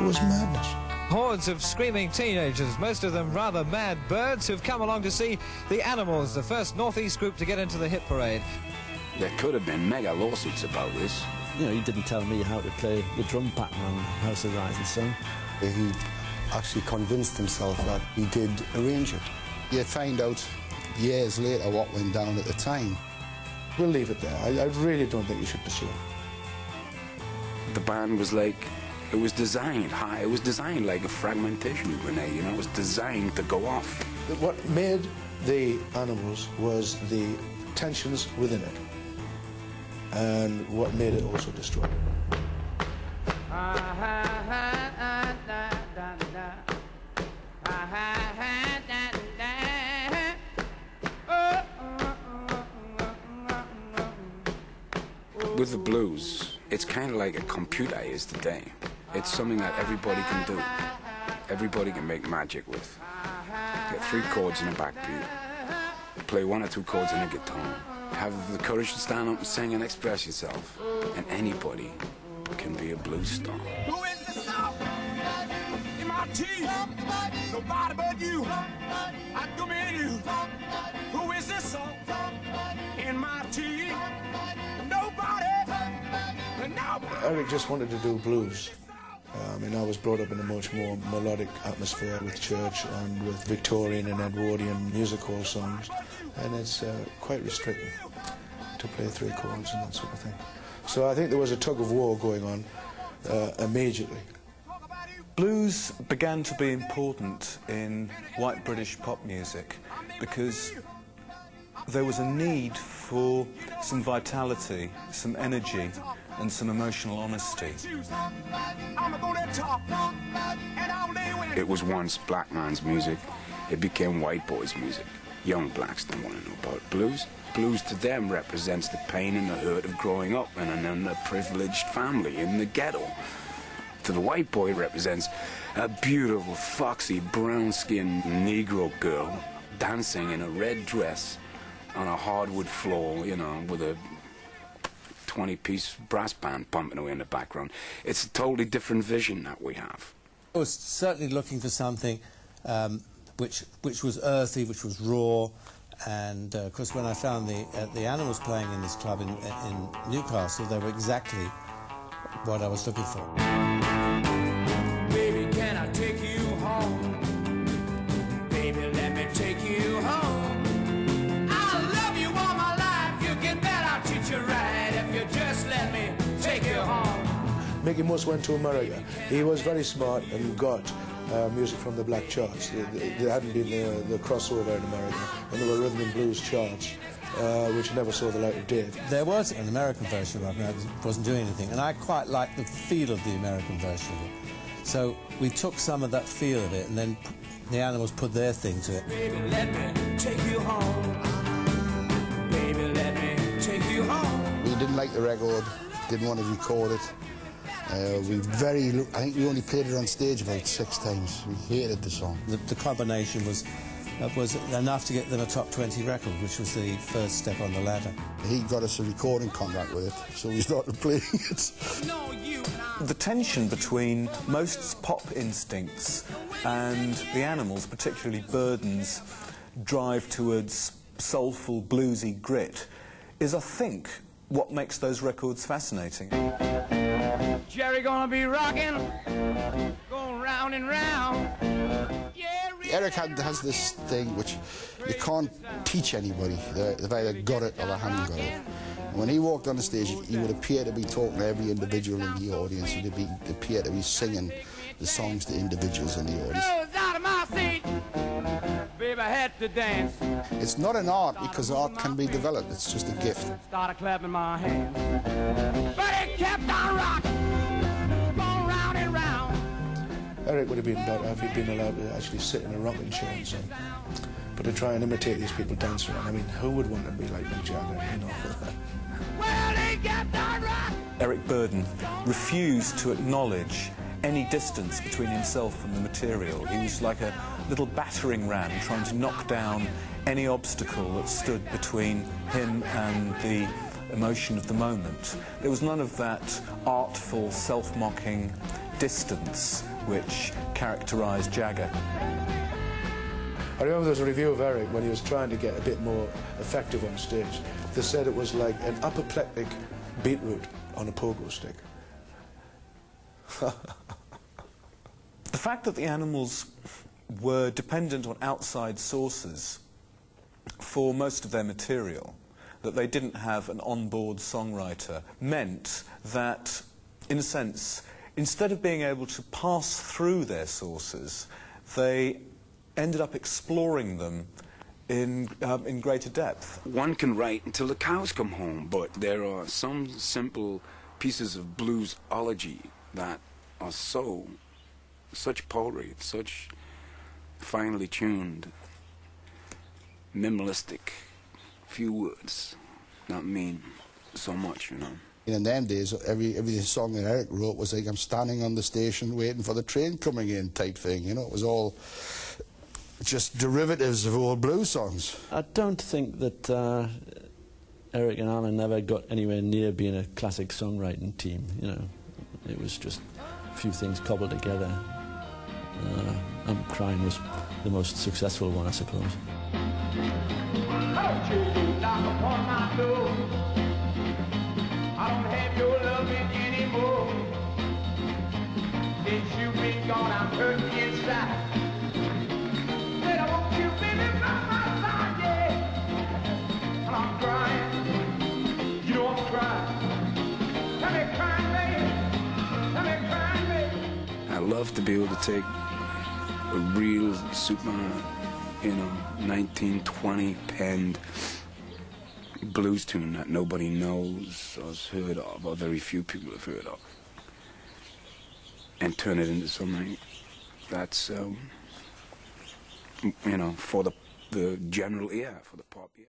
It was madness. Hordes of screaming teenagers, most of them rather mad birds, who've come along to see the Animals, the first Northeast group to get into the hit parade. There could have been mega lawsuits about this. You know, he didn't tell me how to play the drum pattern on House of Rising Sun. He actually convinced himself that he did arrange it. You find out years later what went down at the time. We'll leave it there. I, I really don't think you should pursue it. The band was like, it was designed high. It was designed like a fragmentation grenade, you know, it was designed to go off. What made the animals was the tensions within it and what made it also destroy. With the blues, it's kind of like a computer is today. It's something that everybody can do. Everybody can make magic with. Get three chords in a backbeat. Play one or two chords in a guitar. Have the courage to stand up and sing and express yourself. And anybody can be a blues star. Who is the salt in my tea? Nobody but you. I come in you. Who is the salt in my tea? Nobody. Nobody. Eric just wanted to do blues. I mean, I was brought up in a much more melodic atmosphere with church and with Victorian and Edwardian music hall songs, and it's uh, quite restricting to play three chords and that sort of thing. So I think there was a tug of war going on uh, immediately. Blues began to be important in white British pop music because there was a need for some vitality, some energy, and some emotional honesty. It was once black man's music. It became white boys' music. Young blacks don't want to know about blues. Blues to them represents the pain and the hurt of growing up in an underprivileged family in the ghetto. To the white boy, represents a beautiful, foxy, brown-skinned Negro girl dancing in a red dress on a hardwood floor, you know, with a 20-piece brass band pumping away in the background. It's a totally different vision that we have. I was certainly looking for something um, which which was earthy, which was raw, and uh, of course when I found the uh, the animals playing in this club in, in Newcastle, they were exactly what I was looking for. Baby, can I take you home? Baby, let me take you home. Mickie Most went to America. He was very smart and got uh, music from the black charts. There, there hadn't been the, the, crossover in America, and there were rhythm and blues charts, uh, which never saw the light of day. There was an American version of it, it wasn't doing anything, and I quite liked the feel of the American version of it. So we took some of that feel of it, and then the animals put their thing to it. Baby, let me take you home. Baby, let me take you home. We didn't like the record, didn't want to record it. Uh, we very, I think we only played it on stage about six times. We hated the song. The, the combination was uh, was enough to get them a top 20 record, which was the first step on the ladder. He got us a recording contract with it, so we started playing it. The tension between most pop instincts and the animals, particularly Burdon's drive towards soulful, bluesy grit, is, I think, what makes those records fascinating. Jerry gonna be rocking, going round and round. Eric had, has this thing which you can't teach anybody. They've either got it or they haven't got it. When he walked on the stage, he would appear to be talking to every individual in the audience. He'd be, appear to be singing the songs to individuals in the audience. out of my seat. Baby, had to dance. It's not an art because art can be developed. It's just a gift. Started clapping my hands. But it kept on rocking. Eric would have been better if he'd been allowed to actually sit in a rocking chair and sing. But to try and imitate these people dancing around, I mean, who would want to be like Mick Jagger, you know? well. Eric Burdon refused to acknowledge any distance between himself and the material. He was like a little battering ram trying to knock down any obstacle that stood between him and the emotion of the moment. There was none of that artful, self-mocking distance which characterised Jagger. I remember there was a review of Eric when he was trying to get a bit more effective on stage. They said it was like an apoplectic beetroot on a pogo stick. The fact that the animals were dependent on outside sources for most of their material, that they didn't have an onboard songwriter, meant that, in a sense, instead of being able to pass through their sources, they ended up exploring them in, um, in greater depth. One can write until the cows come home, but there are some simple pieces of bluesology that are so, such poetry, such finely tuned, minimalistic, few words that mean so much, you know. In them days, every every song that Eric wrote was like I'm standing on the station waiting for the train coming in type thing. You know, it was all just derivatives of old blues songs. I don't think that uh, Eric and Alan never got anywhere near being a classic songwriting team. You know, it was just a few things cobbled together. Uh, I'm Crying was the most successful one, I suppose. Don't have your loving anymore. Since you've been gone, I'm hurting inside. I you. You love to be able to take a real super, you know, 1920 penned blues tune that nobody knows or has heard of, or very few people have heard of, and turn it into something that's, um, you know, for the the general ear, for the pop ear.